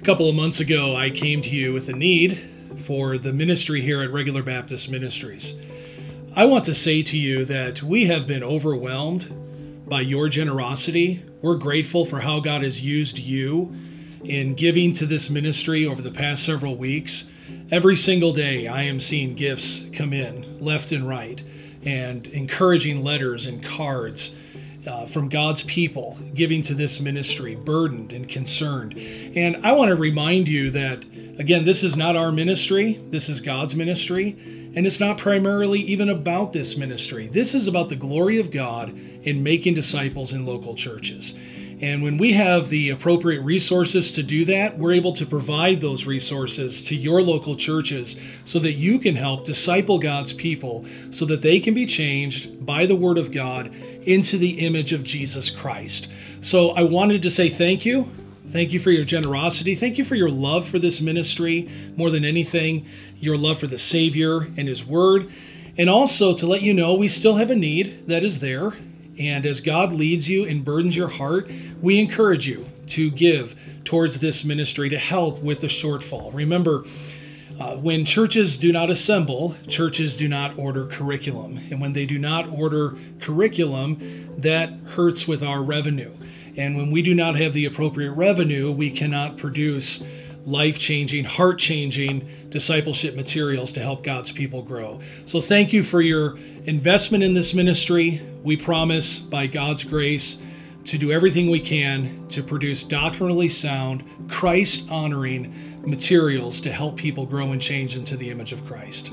A couple of months ago, I came to you with a need for the ministry here at Regular Baptist Ministries. I want to say to you that we have been overwhelmed by your generosity. We're grateful for how God has used you in giving to this ministry over the past several weeks. Every single day, I am seeing gifts come in left and right, and encouraging letters and cards uh, from God's people giving to this ministry, burdened and concerned. And I want to remind you that, again, this is not our ministry, this is God's ministry. And it's not primarily even about this ministry. This is about the glory of God in making disciples in local churches. And when we have the appropriate resources to do that, we're able to provide those resources to your local churches so that you can help disciple God's people so that they can be changed by the Word of God into the image of Jesus Christ. So I wanted to say thank you. Thank you for your generosity. Thank you for your love for this ministry more than anything, your love for the Savior and His Word. And also to let you know, we still have a need that is there. And as God leads you and burdens your heart, we encourage you to give towards this ministry to help with the shortfall. Remember, uh, when churches do not assemble, churches do not order curriculum. And when they do not order curriculum, that hurts with our revenue. And when we do not have the appropriate revenue, we cannot produce life changing, heart changing discipleship materials to help God's people grow. So thank you for your investment in this ministry. We promise, by God's grace, to do everything we can to produce doctrinally sound, Christ honoring materials to help people grow and change into the image of Christ.